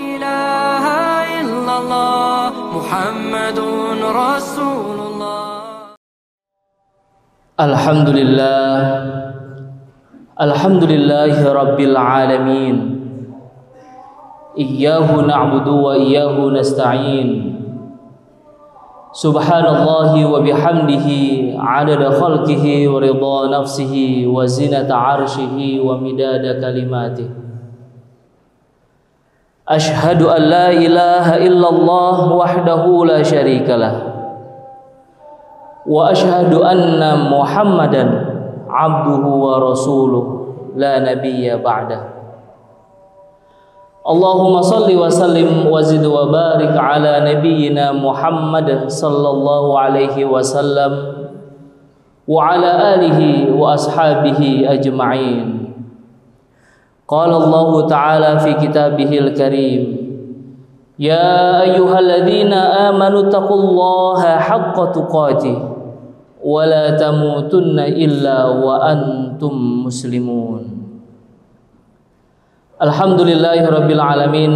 إله إلا الله محمد رسول الله. الحمد لله الحمد لله رب العالمين. إياه نعبد وإياه نستعين. سبحان الله وبحمده عدد خلقه ورضا نفسه وزنة عرشه ومداد كلماته. أشهد أن لا إله إلا الله وحده لا شريك له وأشهد أن محمدا عبده ورسوله لا نبي بعده. اللهم صل وسلم وزد وبارك على نبينا محمد صلى الله عليه وسلم وعلى آله وأصحابه Qala Allah Ta'ala fi kitabihil karim. Ya ayyuhalladzina amanu taqullaha haqqa tuqatih wa la tamutunna illa wa alamin.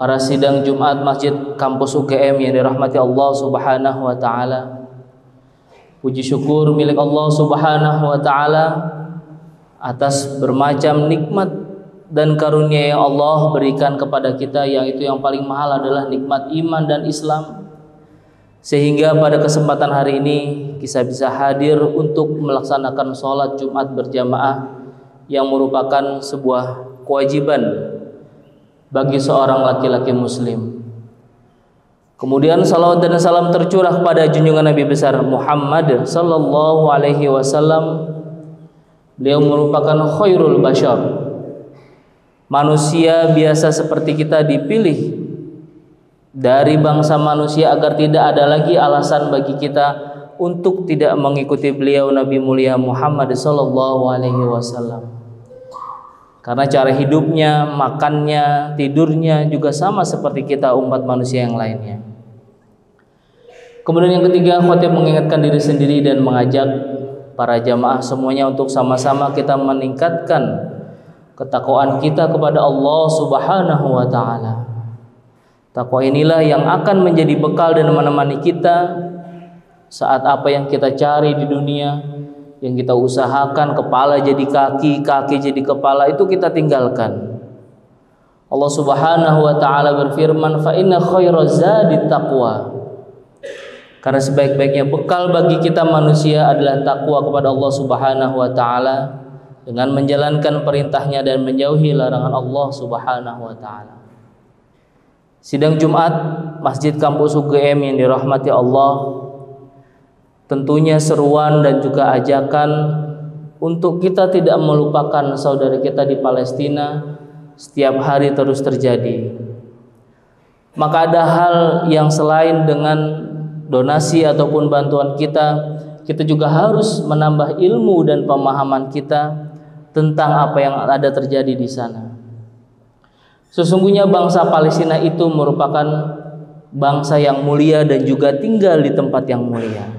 Para sidang Jumat Masjid Kampus UGM yang dirahmati Allah Subhanahu wa taala. Puji syukur milik Allah Subhanahu wa taala. Atas bermacam nikmat dan karunia yang Allah berikan kepada kita Yang itu yang paling mahal adalah nikmat iman dan Islam sehingga pada kesempatan hari ini kita bisa hadir untuk melaksanakan sholat Jumat berjamaah yang merupakan sebuah kewajiban bagi seorang laki-laki muslim. Kemudian salawat dan salam tercurah pada junjungan Nabi besar Muhammad sallallahu alaihi wasallam. Beliau merupakan khairul bashar. Manusia biasa seperti kita dipilih dari bangsa manusia agar tidak ada lagi alasan bagi kita untuk tidak mengikuti beliau Nabi mulia Muhammad sallallahu alaihi wasallam. Karena cara hidupnya, makannya, tidurnya juga sama seperti kita umat manusia yang lainnya. Kemudian yang ketiga, khotib mengingatkan diri sendiri dan mengajak para jamaah semuanya untuk sama-sama kita meningkatkan ketakwaan kita kepada Allah Subhanahu wa taala. Takwa inilah yang akan menjadi bekal dan menemani kita saat apa yang kita cari di dunia, yang kita usahakan kepala jadi kaki, kaki jadi kepala itu kita tinggalkan. Allah Subhanahu wa taala berfirman, "Fa inna khairaz zadi taqwa." Karena sebaik-baiknya bekal bagi kita manusia adalah takwa kepada Allah Subhanahu wa taala dengan menjalankan perintahnya dan menjauhi larangan Allah Subhanahu wa taala. Sidang Jumat Masjid Kampus UGM yang dirahmati Allah tentunya seruan dan juga ajakan untuk kita tidak melupakan saudara kita di Palestina setiap hari terus terjadi. Maka ada hal yang selain dengan donasi ataupun bantuan kita, kita juga harus menambah ilmu dan pemahaman kita tentang apa yang ada terjadi di sana. Sesungguhnya bangsa Palestina itu merupakan bangsa yang mulia dan juga tinggal di tempat yang mulia.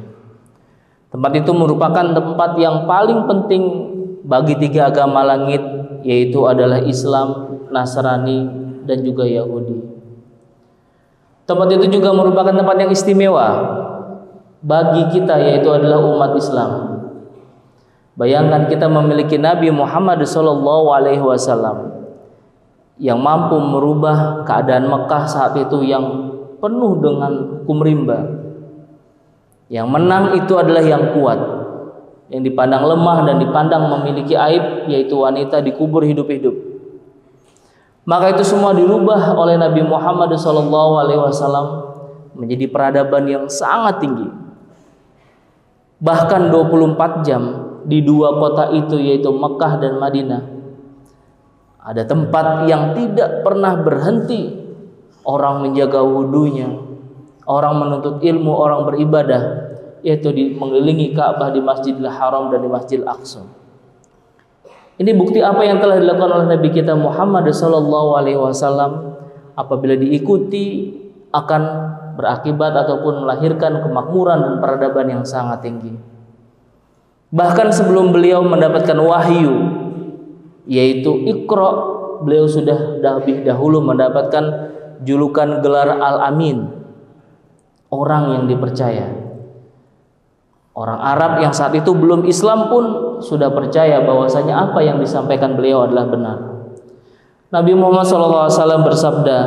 Tempat itu merupakan tempat yang paling penting bagi tiga agama langit yaitu adalah Islam, Nasrani dan juga Yahudi. Tempat itu juga merupakan tempat yang istimewa bagi kita yaitu adalah umat Islam. Bayangkan kita memiliki Nabi Muhammad SAW yang mampu merubah keadaan Mekah saat itu yang penuh dengan kumrimba. Yang menang itu adalah yang kuat. Yang dipandang lemah dan dipandang memiliki aib yaitu wanita dikubur hidup-hidup. Maka itu semua dirubah oleh Nabi Muhammad SAW menjadi peradaban yang sangat tinggi. Bahkan 24 jam di dua kota itu yaitu Mekah dan Madinah ada tempat yang tidak pernah berhenti orang menjaga wudhunya, orang menuntut ilmu, orang beribadah, yaitu di mengelilingi Ka'bah di Masjidil Haram dan di Masjidil Aqsa. Ini bukti apa yang telah dilakukan oleh Nabi kita Muhammad Sallallahu Alaihi Wasallam apabila diikuti akan berakibat ataupun melahirkan kemakmuran dan peradaban yang sangat tinggi. Bahkan sebelum beliau mendapatkan wahyu yaitu Iqra beliau sudah lebih dahulu mendapatkan julukan gelar Al-Amin. Orang yang dipercaya. Orang Arab yang saat itu belum Islam pun sudah percaya bahwasanya apa yang disampaikan beliau adalah benar. Nabi Muhammad SAW bersabda,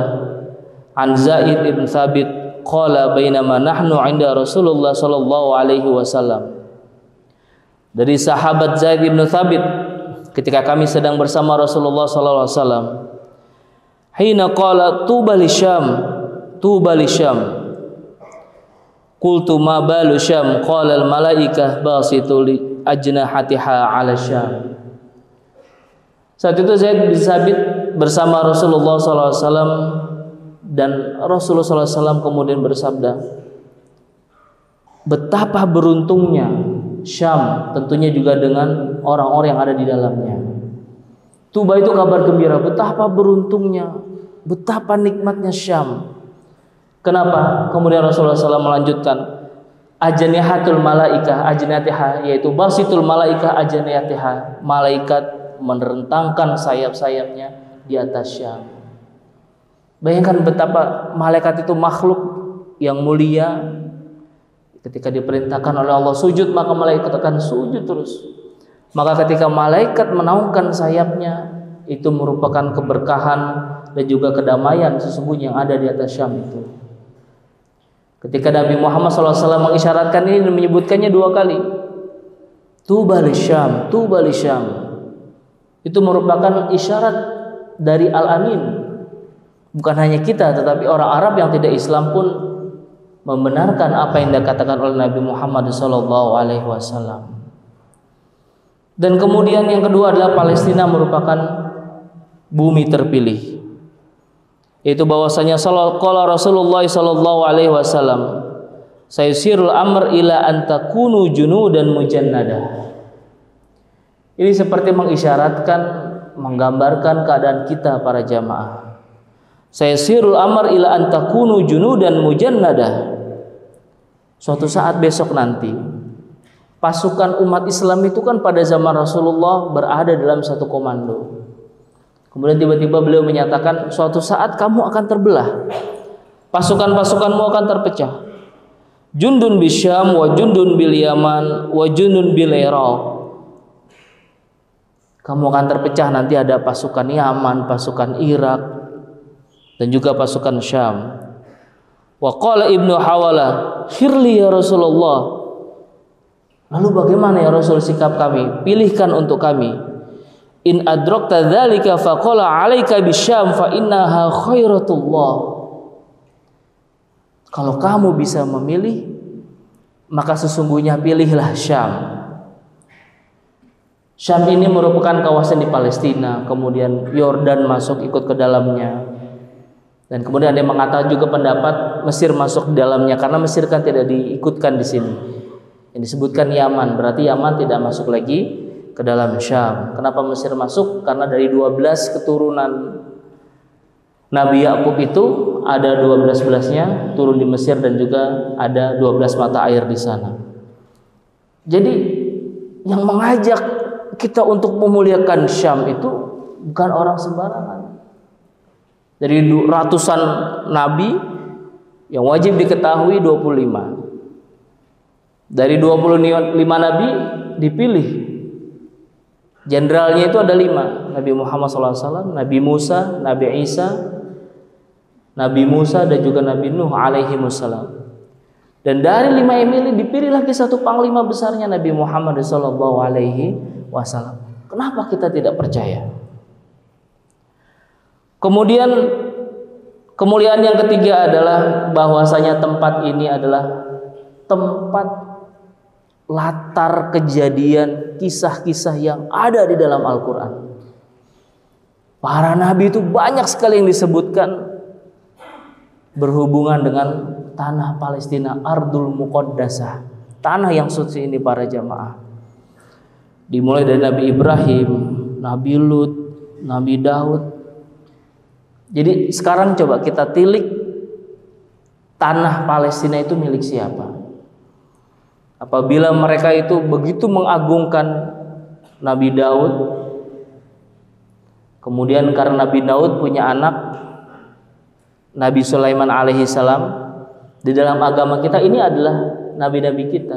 An Zaid ibn Thabit qala bainama nahnu 'inda Rasulullah sallallahu alaihi wasallam. Dari sahabat Zaid bin Thabit ketika kami sedang bersama Rasulullah sallallahu alaihi wasallam. Hina qala tuba li Syam, tuba li Syam. Qultu ma balu Syam qala al malaikah li ajnahatiha ala Syam. Saat itu Zaid bin Thabit bersama Rasulullah wasallam dan Rasulullah SAW kemudian bersabda betapa beruntungnya Syam tentunya juga dengan orang-orang yang ada di dalamnya Tuba itu kabar gembira betapa beruntungnya betapa nikmatnya Syam kenapa kemudian Rasulullah SAW melanjutkan ajanihatul malaika ajnatiha yaitu basitul malaika ajnatiha malaikat merentangkan sayap-sayapnya di atas Syam Bayangkan betapa malaikat itu makhluk yang mulia ketika diperintahkan oleh Allah sujud maka malaikat akan sujud terus. Maka ketika malaikat menaungkan sayapnya itu merupakan keberkahan dan juga kedamaian sesungguhnya yang ada di atas Syam itu. Ketika Nabi Muhammad SAW mengisyaratkan ini dan menyebutkannya dua kali. Tuba Syam, Tuba Syam. Itu merupakan isyarat dari Al-Amin Bukan hanya kita tetapi orang Arab yang tidak Islam pun membenarkan apa yang dikatakan oleh Nabi Muhammad SAW. Dan kemudian yang kedua adalah Palestina merupakan bumi terpilih. Itu bahwasanya qala Rasulullah sallallahu alaihi wasallam sayusirul amr ila antakunu junudan mujannada. Ini seperti mengisyaratkan menggambarkan keadaan kita para jamaah saya sirul amar ila antakunu junudan mujannada. Suatu saat besok nanti pasukan umat Islam itu kan pada zaman Rasulullah berada dalam satu komando. Kemudian tiba-tiba beliau menyatakan suatu saat kamu akan terbelah. Pasukan-pasukanmu akan terpecah. Jundun bisyam wa jundun bil yaman wa jundun bil. Kamu akan terpecah nanti ada pasukan Yaman, pasukan Irak, dan juga pasukan Syam. Wa qala Ibnu Hawala, "Khirli ya Rasulullah." Lalu bagaimana ya Rasul sikap kami? Pilihkan untuk kami. In adrakta dzalika faqala 'alaika bisyam fa innaha khairatullah. Kalau kamu bisa memilih, maka sesungguhnya pilihlah Syam. Syam ini merupakan kawasan di Palestina, kemudian Yordan masuk ikut ke dalamnya. Dan kemudian ada yang mengatakan juga pendapat Mesir masuk di dalamnya karena Mesir kan tidak diikutkan di sini. Yang disebutkan Yaman, berarti Yaman tidak masuk lagi ke dalam Syam. Kenapa Mesir masuk? Karena dari 12 keturunan Nabi Yakub itu ada 12 belasnya turun di Mesir dan juga ada 12 mata air di sana. Jadi yang mengajak kita untuk memuliakan Syam itu bukan orang sembarangan dari ratusan nabi yang wajib diketahui 25. Dari 25 nabi dipilih jenderalnya itu ada lima Nabi Muhammad SAW, Nabi Musa, Nabi Isa, Nabi Musa dan juga Nabi Nuh alaihi wassalam. Dan dari lima ini dipilih lagi satu panglima besarnya Nabi Muhammad SAW alaihi wasallam. Kenapa kita tidak percaya? Kemudian kemuliaan yang ketiga adalah bahwasanya tempat ini adalah tempat latar kejadian kisah-kisah yang ada di dalam Al-Qur'an. Para nabi itu banyak sekali yang disebutkan berhubungan dengan tanah Palestina, Ardul Muqaddasah, tanah yang suci ini para jamaah. Dimulai dari Nabi Ibrahim, Nabi Lut, Nabi Daud, jadi sekarang coba kita tilik tanah Palestina itu milik siapa? Apabila mereka itu begitu mengagungkan Nabi Daud, Kemudian karena Nabi Daud punya anak Nabi Sulaiman alaihi salam di dalam agama kita ini adalah nabi-nabi kita.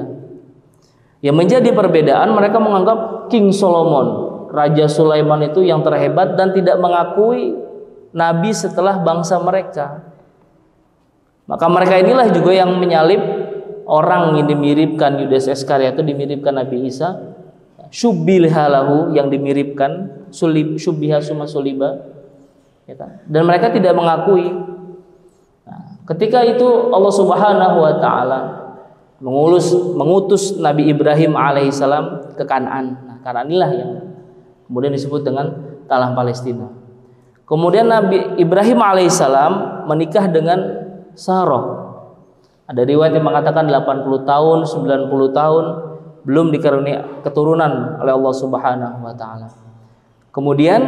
Yang menjadi perbedaan mereka menganggap King Solomon, Raja Sulaiman itu yang terhebat dan tidak mengakui nabi setelah bangsa mereka. Maka mereka inilah juga yang menyalip orang yang dimiripkan Yudas Iskariot itu dimiripkan Nabi Isa. Syubbilhalahu yang dimiripkan sulib syubbiha suma suliba ya kan? dan mereka tidak mengakui nah, ketika itu Allah Subhanahu wa taala mengulus mengutus Nabi Ibrahim alaihissalam ke Kanaan. Nah, Kanaan inilah yang kemudian disebut dengan tanah Palestina. Kemudian Nabi Ibrahim alaihissalam menikah dengan Sarah. Ada riwayat yang mengatakan 80 tahun, 90 tahun belum dikaruniai keturunan oleh Allah Subhanahu wa taala. Kemudian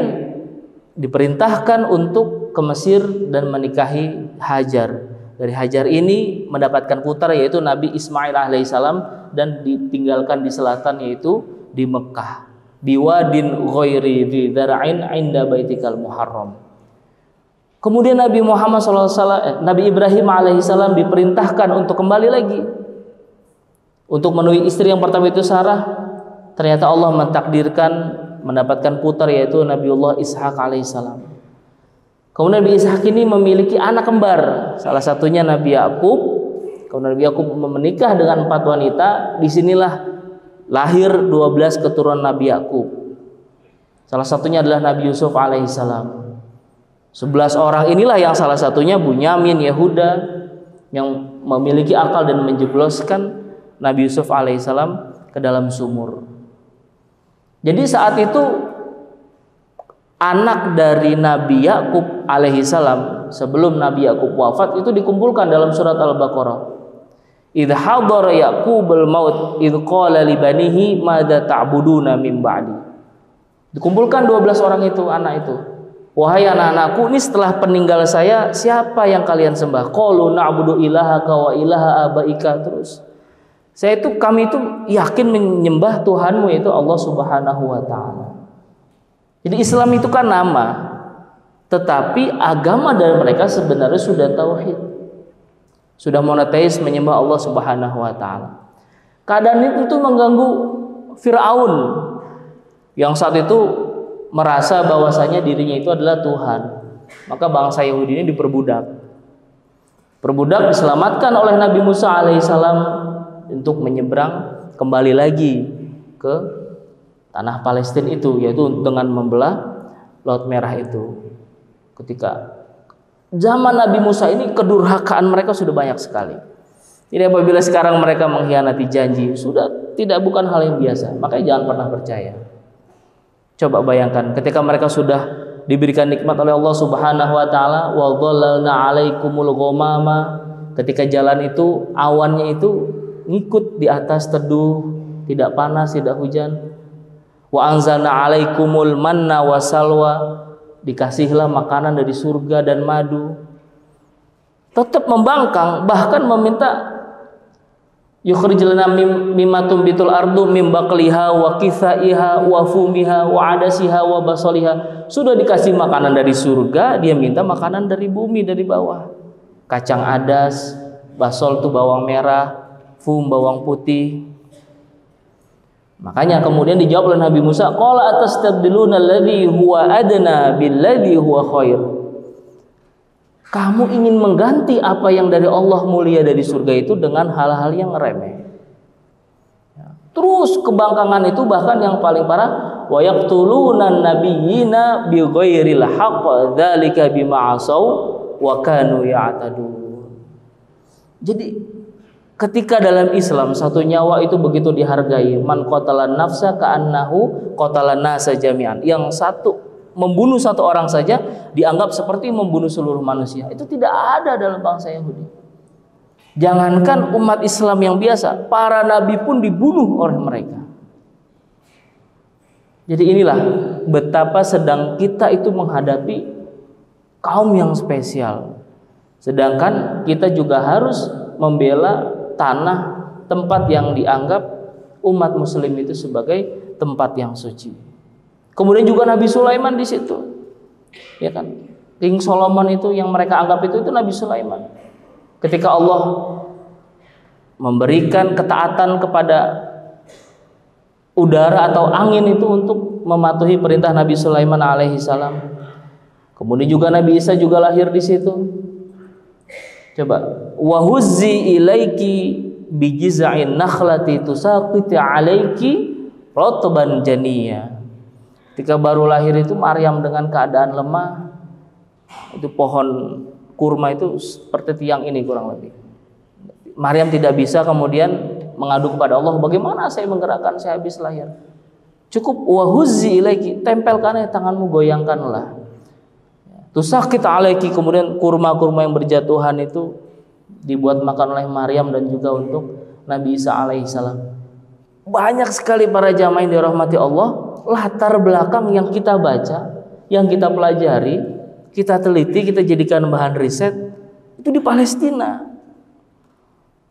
diperintahkan untuk ke Mesir dan menikahi Hajar. Dari Hajar ini mendapatkan putra yaitu Nabi Ismail alaihissalam dan ditinggalkan di selatan yaitu di Mekah. Di wadin ghairi di dara'in inda baitikal muharram. Kemudian Nabi Muhammad SAW, eh, Nabi Ibrahim alaihissalam diperintahkan untuk kembali lagi untuk menemui istri yang pertama itu Sarah. Ternyata Allah mentakdirkan mendapatkan putra yaitu Nabiullah Ishak alaihissalam. Kemudian Nabi Ishak ini memiliki anak kembar. Salah satunya Nabi Yakub. Kemudian Nabi Yakub menikah dengan empat wanita. Di sinilah lahir 12 keturunan Nabi Yakub. Salah satunya adalah Nabi Yusuf alaihissalam. 11 orang inilah yang salah satunya Bunyamin Yehuda yang memiliki akal dan menjebloskan Nabi Yusuf alaihissalam ke dalam sumur. Jadi saat itu anak dari Nabi Yakub alaihi salam sebelum Nabi Yakub wafat itu dikumpulkan dalam surat Al-Baqarah. Idh hadara Yaqubul maut idh qala li banihi madza ta'buduna min ba'di. Dikumpulkan 12 orang itu anak itu. Wahai anak-anakku, ini setelah peninggal saya, siapa yang kalian sembah? Qalu na'budu ilaha wa ilaha abaika terus. Saya itu kami itu yakin menyembah Tuhanmu itu Allah Subhanahu wa taala. Jadi Islam itu kan nama, tetapi agama dari mereka sebenarnya sudah tauhid. Sudah monoteis menyembah Allah Subhanahu wa taala. Keadaan itu mengganggu Firaun yang saat itu merasa bahwasanya dirinya itu adalah Tuhan. Maka bangsa Yahudi ini diperbudak. Perbudak diselamatkan oleh Nabi Musa alaihissalam untuk menyeberang kembali lagi ke tanah Palestina itu yaitu dengan membelah Laut Merah itu. Ketika zaman Nabi Musa ini kedurhakaan mereka sudah banyak sekali. Jadi apabila sekarang mereka mengkhianati janji sudah tidak bukan hal yang biasa. Makanya jangan pernah percaya. Coba bayangkan ketika mereka sudah diberikan nikmat oleh Allah Subhanahu wa taala wa dhallalna 'alaikumul ghamama ketika jalan itu awannya itu ngikut di atas teduh, tidak panas, tidak hujan. Wa anzalna alaikumul manna wa salwa dikasihlah makanan dari surga dan madu. Tetap membangkang bahkan meminta yukhrijlana mimma tumbitul ardu mim baqliha wa kithaiha wa fumiha wa adasiha wa basaliha. Sudah dikasih makanan dari surga dia minta makanan dari bumi dari bawah. Kacang adas basol itu bawang merah fum bawang putih. Makanya kemudian dijawab oleh Nabi Musa, "Qala atastabdiluna alladhi huwa adna billadhi huwa khair." Kamu ingin mengganti apa yang dari Allah mulia dari surga itu dengan hal-hal yang remeh. Ya. Terus kebangkangan itu bahkan yang paling parah wa yaqtuluna nabiyyina bighairil haqq dzalika bima asaw wa kanu ya'tadun. Jadi Ketika dalam Islam satu nyawa itu begitu dihargai, man qatalan nafsa ka'annahu qatalan nasa jami'an. Yang satu membunuh satu orang saja dianggap seperti membunuh seluruh manusia. Itu tidak ada dalam bangsa Yahudi. Jangankan umat Islam yang biasa, para nabi pun dibunuh oleh mereka. Jadi inilah betapa sedang kita itu menghadapi kaum yang spesial. Sedangkan kita juga harus membela tanah tempat yang dianggap umat muslim itu sebagai tempat yang suci. Kemudian juga Nabi Sulaiman di situ. Ya kan? King Solomon itu yang mereka anggap itu itu Nabi Sulaiman. Ketika Allah memberikan ketaatan kepada udara atau angin itu untuk mematuhi perintah Nabi Sulaiman alaihi salam. Kemudian juga Nabi Isa juga lahir di situ. Coba wahuzzi ilaiki bijiz'in nakhlati tusaqiti alaiki rotban janiya. Ketika baru lahir itu Maryam dengan keadaan lemah itu pohon kurma itu seperti tiang ini kurang lebih. Maryam tidak bisa kemudian mengadu kepada Allah, bagaimana saya menggerakkan saya habis lahir? Cukup wahuzzi ilaiki, tempelkan tanganmu goyangkanlah. Tusakit alaiki kemudian kurma-kurma yang berjatuhan itu dibuat makan oleh Maryam dan juga untuk Nabi Isa alaihissalam. Banyak sekali para jamaah yang dirahmati Allah, latar belakang yang kita baca, yang kita pelajari, kita teliti, kita jadikan bahan riset itu di Palestina.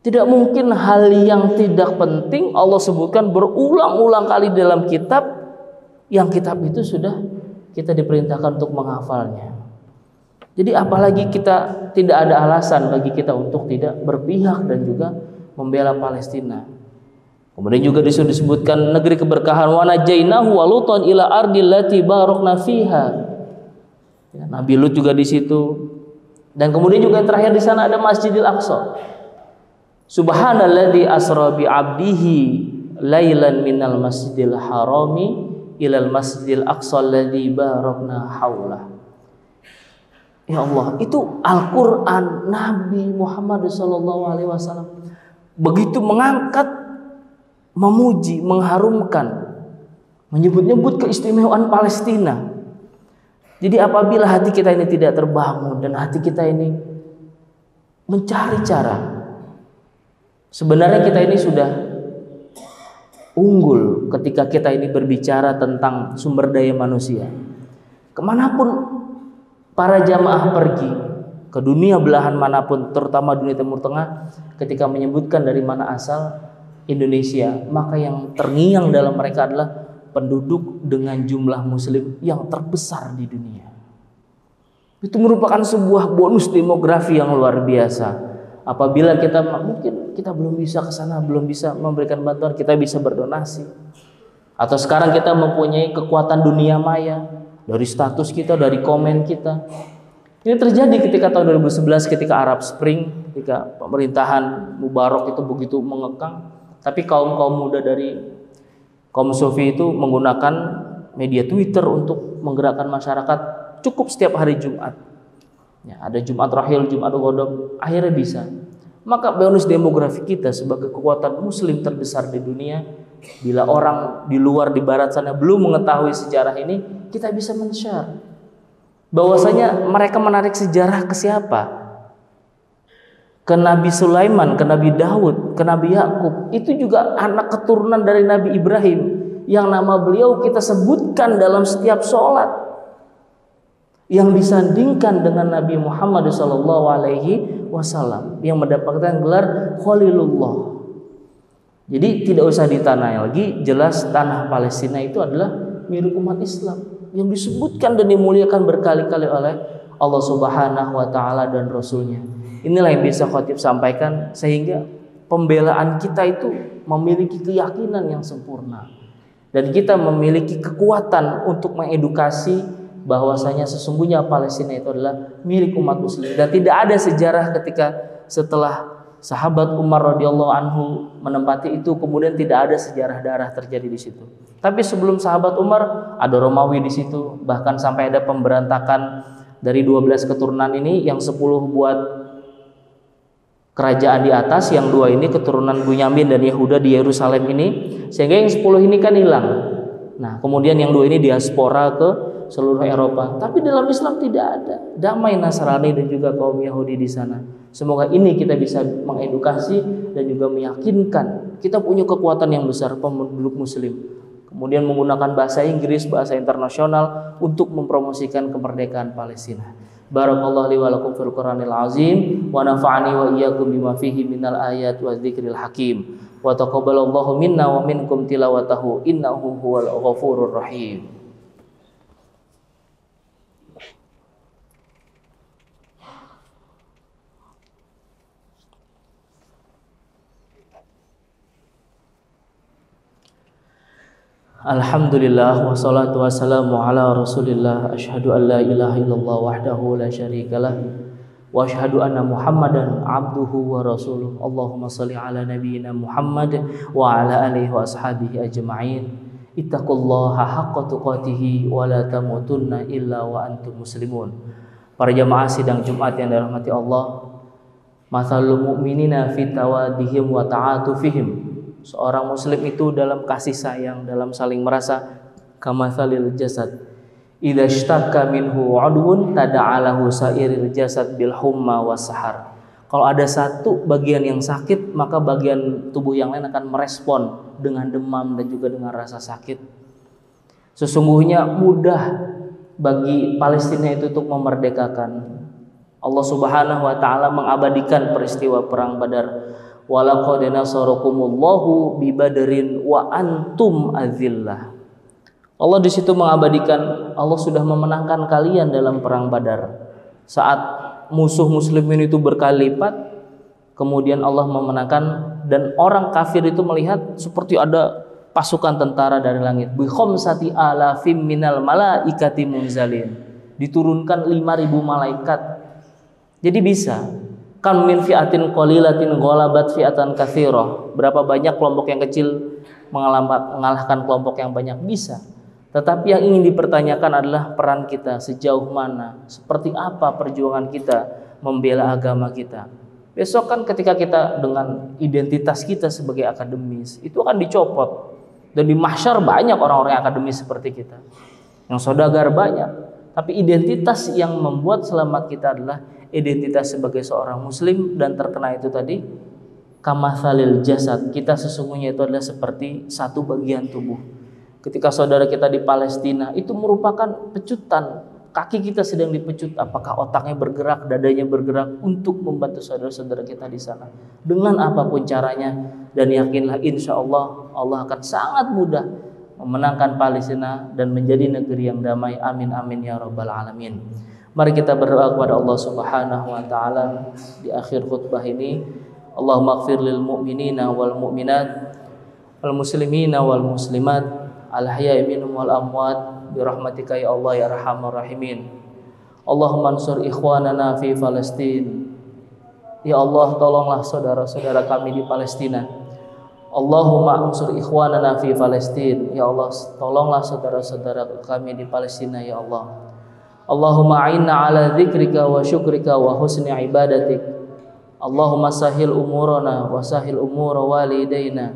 Tidak mungkin hal yang tidak penting Allah sebutkan berulang-ulang kali dalam kitab yang kitab itu sudah kita diperintahkan untuk menghafalnya. Jadi apalagi kita tidak ada alasan bagi kita untuk tidak berpihak dan juga membela Palestina. Kemudian juga disebutkan negeri keberkahan wa najainahu wa lutan ila ardil lati barakna fiha. Ya, Nabi Lut juga di situ. Dan kemudian juga yang terakhir di sana ada Masjidil Aqsa. Subhanalladzi asra bi 'abdihi lailan minal masjidil harami ilal masjidil aqsa alladzi barakna haulah. Ya Allah, itu Al-Quran Nabi Muhammad SAW begitu mengangkat, memuji, mengharumkan, menyebut-nyebut keistimewaan Palestina. Jadi apabila hati kita ini tidak terbangun dan hati kita ini mencari cara, sebenarnya kita ini sudah unggul ketika kita ini berbicara tentang sumber daya manusia. Ke mana pun para jamaah pergi ke dunia belahan mana pun terutama dunia timur tengah ketika menyebutkan dari mana asal Indonesia. Maka yang terngiang dalam mereka adalah penduduk dengan jumlah muslim yang terbesar di dunia. Itu merupakan sebuah bonus demografi yang luar biasa. Apabila kita mungkin kita belum bisa ke sana belum bisa memberikan bantuan kita bisa berdonasi. Atau sekarang kita mempunyai kekuatan dunia maya dari status kita, dari komen kita. Ini terjadi ketika tahun 2011 ketika Arab Spring, ketika pemerintahan Mubarak itu begitu mengekang, tapi kaum-kaum muda dari kaum Sufi itu menggunakan media Twitter untuk menggerakkan masyarakat cukup setiap hari Jumat. Ya, ada Jumat Rahil, Jumat Ghodom, akhirnya bisa. Maka bonus demografi kita sebagai kekuatan muslim terbesar di dunia Bila orang di luar di barat sana belum mengetahui sejarah ini, kita bisa men-share. Bahwasanya mereka menarik sejarah ke siapa? Ke Nabi Sulaiman, ke Nabi Daud, ke Nabi Yakub. Itu juga anak keturunan dari Nabi Ibrahim. Yang nama beliau kita sebutkan dalam setiap sholat. Yang disandingkan dengan Nabi Muhammad SAW yang mendapatkan gelar Khalilullah. Jadi tidak usah ditanah lagi, jelas tanah Palestina itu adalah milik umat Islam. Yang disebutkan dan dimuliakan berkali-kali oleh Allah Subhanahu wa taala dan rasulnya. Inilah yang bisa khotib sampaikan sehingga pembelaan kita itu memiliki keyakinan yang sempurna dan kita memiliki kekuatan untuk mengedukasi bahwasanya sesungguhnya Palestina itu adalah milik umat muslim dan tidak ada sejarah ketika setelah sahabat Umar radhiyallahu anhu menempati itu kemudian tidak ada sejarah darah terjadi di situ. Tapi sebelum sahabat Umar ada Romawi di situ bahkan sampai ada pemberantakan dari 12 keturunan ini yang 10 buat kerajaan di atas yang dua ini keturunan Bunyamin dan Yehuda di Yerusalem ini sehingga yang 10 ini kan hilang. Nah, kemudian yang dua ini diaspora ke seluruh Eropa. Tapi dalam Islam tidak ada damai Nasrani dan juga kaum Yahudi di sana. Semoga ini kita bisa mengedukasi dan juga meyakinkan kita punya kekuatan yang besar penduduk muslim. Kemudian menggunakan bahasa Inggris, bahasa internasional untuk mempromosikan kemerdekaan Palestina. Barakallahu li wa lakum fil Qur'anil azim wa nafa'ani wa iyyakum bima fihi minal ayat wa dzikril hakim. Wa taqabbalallahu minna wa minkum tilawatahu innahu huwal ghafurur rahim. Alhamdulillah wassalatu wassalamu ala Rasulillah asyhadu an la ilaha illallah wahdahu la syarikalah wa asyhadu anna Muhammadan abduhu wa rasuluh. Allahumma shalli ala nabiyyina Muhammad wa ala alihi wa ashabihi ajma'in. Ittaqullaha haqqa tuqatih wa la tamutunna illa wa antum muslimun. Para jamaah sidang Jumat yang dirahmati Allah, masalul mu'minina fi tawadihim wa ta'atufihim seorang muslim itu dalam kasih sayang, dalam saling merasa kamathalil jasad. Idza minhu udwun tada'alahu sairil jasad bil humma sahar. Kalau ada satu bagian yang sakit, maka bagian tubuh yang lain akan merespon dengan demam dan juga dengan rasa sakit. Sesungguhnya mudah bagi Palestina itu untuk memerdekakan. Allah Subhanahu wa taala mengabadikan peristiwa perang Badar walaqad nasarakumullahu bi badrin wa antum azillah. Allah di situ mengabadikan Allah sudah memenangkan kalian dalam perang Badar. Saat musuh muslimin itu berkali lipat, kemudian Allah memenangkan dan orang kafir itu melihat seperti ada pasukan tentara dari langit. Bi khamsati alafim minal malaikati munzalin. Diturunkan 5000 malaikat. Jadi bisa Kam min fi'atin qalilatin ghalabat fi'atan katsirah. Berapa banyak kelompok yang kecil mengalahkan kelompok yang banyak bisa. Tetapi yang ingin dipertanyakan adalah peran kita sejauh mana, seperti apa perjuangan kita membela agama kita. Besok kan ketika kita dengan identitas kita sebagai akademis, itu akan dicopot. Dan di mahsyar banyak orang-orang akademis seperti kita. Yang saudagar banyak. Tapi identitas yang membuat selamat kita adalah identitas sebagai seorang muslim dan terkena itu tadi kamathalil jasad. Kita sesungguhnya itu adalah seperti satu bagian tubuh. Ketika saudara kita di Palestina itu merupakan pecutan. Kaki kita sedang dipecut apakah otaknya bergerak dadanya bergerak untuk membantu saudara-saudara kita di sana. Dengan apa pun caranya dan yakinlah insya Allah Allah akan sangat mudah memenangkan Palestina dan menjadi negeri yang damai. Amin amin ya rabbal alamin Mari kita berdoa kepada Allah Subhanahu wa taala di akhir khutbah ini. Allahumma ighfir lil mu'minina wal mu'minat wal muslimina wal muslimat al ahya'i minhum wal amwat bi rahmatika ya Allah ya arhamar rahimin. Allahumma ansur ikhwanana fi Palestin. Ya Allah, tolonglah saudara-saudara kami di Palestina. Allahumma ansur ikhwanana fi Palestin. Ya Allah, tolonglah saudara-saudara kami di Palestina ya Allah. Allahumma a'inna ala dzikrika wa syukrika wa husni ibadatik. Allahumma sahil umurana wa sahil umur walidaina.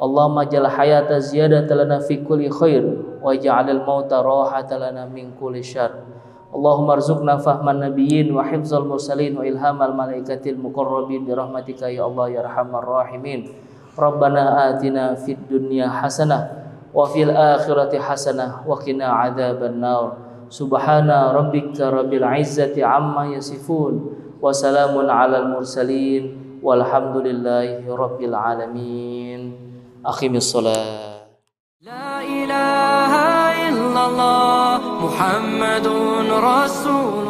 Allahumma jal hayata ziyadatan lana fi kulli khair wa ja'alil mauta rahatan lana min kulli syarr. Allahumma arzuqna fahman nabiyyin wa hifzal mursalin wa ilhamal malaikatil muqarrabin bi rahmatika ya Allah ya arhamar rahimin. Rabbana atina fid dunya سبحان ربك رب العزة عما يصفون وسلام على المرسلين والحمد لله رب العالمين. أقم الصلاة. لا إله إلا الله محمد رسول